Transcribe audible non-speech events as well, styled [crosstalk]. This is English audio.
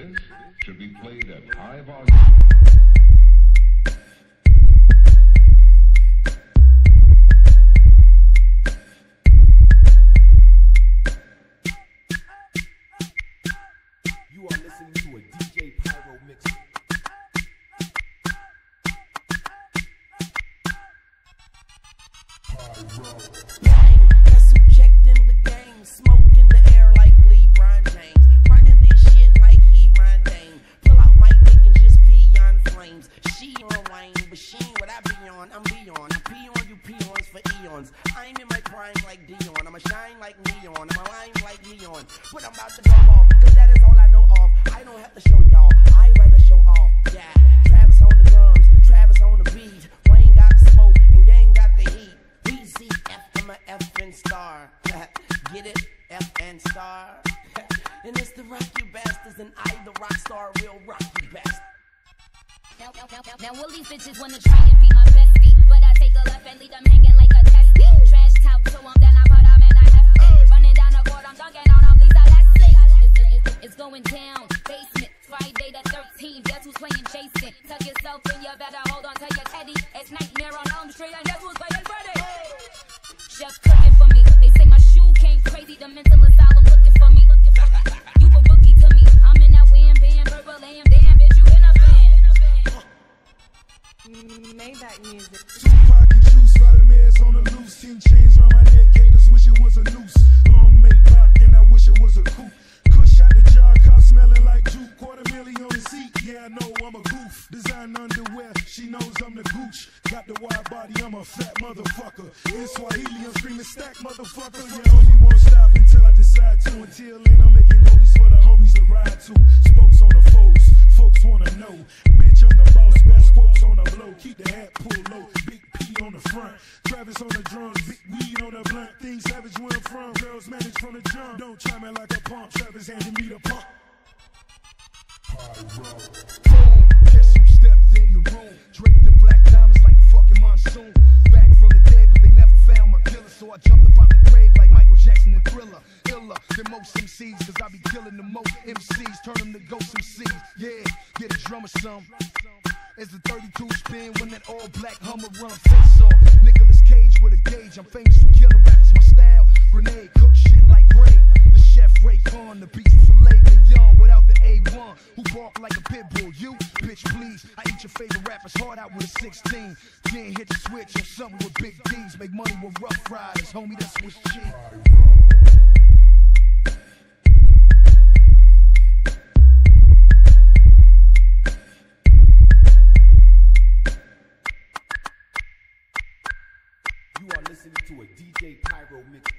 This should be played at high volume. Eons. I'm in my prime like Deion. I'ma shine like neon. I'm a line like neon. But I'm about to go off, cause that is all I know of. I don't have to show y'all. I rather show off. Yeah. Travis on the drums, Travis on the beat. Wayne got the smoke and gang got the heat. Easy F, I'm a F and star. [laughs] Get it? F and star. [laughs] and it's the rock you bastards, and I, the rock star, will rock you bastard. Now, now, all these bitches wanna try and be my bestie, but I take a left and leave them hanging like a testy. Trash talk to 'em, then I put 'em in a hefty. Running down the court, I'm dunking on 'em, Lisa Leslie. It's, it's, it's going down, basement, Friday the 13th. Guess who's playing Jason? Tuck yourself in, you better hold on to your teddy. It's Nightmare on Elm Street, on the loose. Ten chains around my neck, haters wish it was a noose. Long made back, and I wish it was a coupe. Kush out the jar, car smelling like juke. Quarter million on the seat, yeah, I know I'm a goof. Design underwear, she knows I'm the gooch. Got the wide body, I'm a fat motherfucker. In Swahili, I'm screaming stack, motherfucker. Yeah, only won't stop until I decide to. Until then, I'm making roadies for the homies to ride to. Front. Travis on the drums, big weed on the blunt. Things savage where I'm from. Girls manage from the jump. Don't try me like a pump. Travis handing me the pump. Boom, guess who stepped in the room? Draped in black diamonds like a fucking monsoon. Back from the dead, but they never found my killer. So I jumped up out the grave like Michael Jackson and Thriller. Iller than most MCs, cause I be killing the most MCs. Turn them to ghost MCs. Yeah, get a drummer some. As the 32 spin when that all black Hummer run face off. Nicolas Cage with a gauge. I'm famous for killing rappers. My style, grenade, cook shit like Ray. The chef Raekwon, the beats filet mignon without the A1. Who bark like a pit bull? You, bitch, please. I eat your favorite rappers hard out with a 16. Then hit the switch on something with big D's. Make money with rough riders, homie. That's what's cheap. You are listening to a DJ Pyro mix.